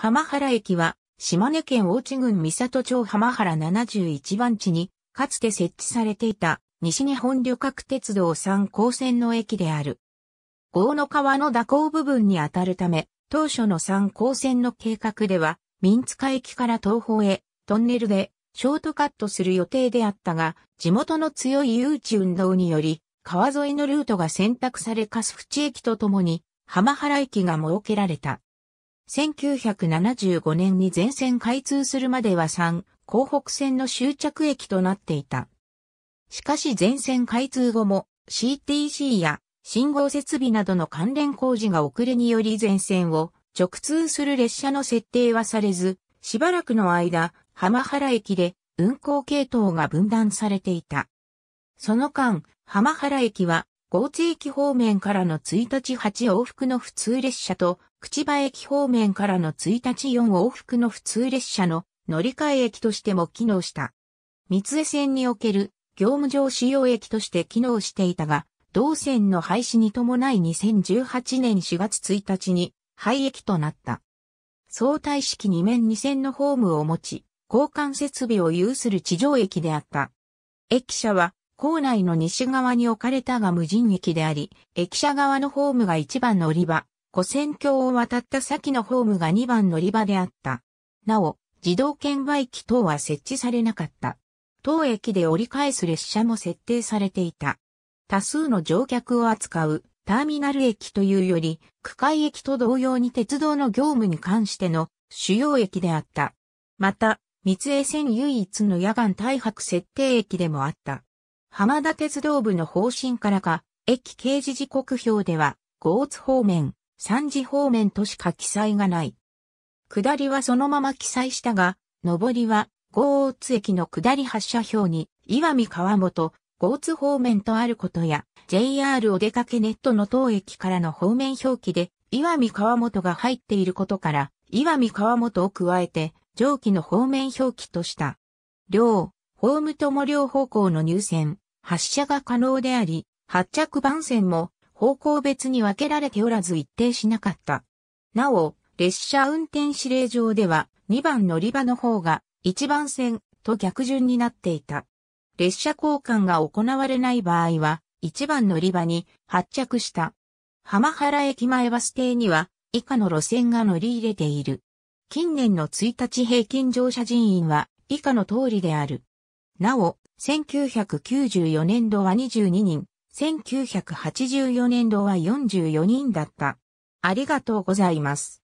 浜原駅は、島根県大地郡三郷町浜原71番地に、かつて設置されていた、西日本旅客鉄道3高線の駅である。郷の川の蛇行部分にあたるため、当初の3高線の計画では、民塚駅から東方へ、トンネルで、ショートカットする予定であったが、地元の強い誘致運動により、川沿いのルートが選択されカスフチ駅とともに、浜原駅が設けられた。1975年に全線開通するまでは3、港北線の終着駅となっていた。しかし全線開通後も CTC や信号設備などの関連工事が遅れにより全線を直通する列車の設定はされず、しばらくの間、浜原駅で運行系統が分断されていた。その間、浜原駅は、交通駅方面からの1日8往復の普通列車と、口場駅方面からの1日4往復の普通列車の乗り換え駅としても機能した。三江線における業務上使用駅として機能していたが、同線の廃止に伴い2018年4月1日に廃駅となった。相対式2面2線のホームを持ち、交換設備を有する地上駅であった。駅舎は構内の西側に置かれたが無人駅であり、駅舎側のホームが1番乗り場、古線橋を渡った先のホームが2番乗り場であった。なお、自動券売機等は設置されなかった。当駅で折り返す列車も設定されていた。多数の乗客を扱うターミナル駅というより、区海駅と同様に鉄道の業務に関しての主要駅であった。また、三重線唯一の野岸大白設定駅でもあった。浜田鉄道部の方針からか、駅掲示時刻表では、豪津方面、三次方面としか記載がない。下りはそのまま記載したが、上りは、豪津駅の下り発車表に、岩見川本、豪津方面とあることや、JR お出かけネットの当駅からの方面表記で、岩見川本が入っていることから、岩見川本を加えて、上記の方面表記とした。両、ホームとも両方向の入線、発車が可能であり、発着番線も方向別に分けられておらず一定しなかった。なお、列車運転指令上では2番乗り場の方が1番線と逆順になっていた。列車交換が行われない場合は1番乗り場に発着した。浜原駅前バス停には以下の路線が乗り入れている。近年の1日平均乗車人員は以下の通りである。なお、1994年度は22人、1984年度は44人だった。ありがとうございます。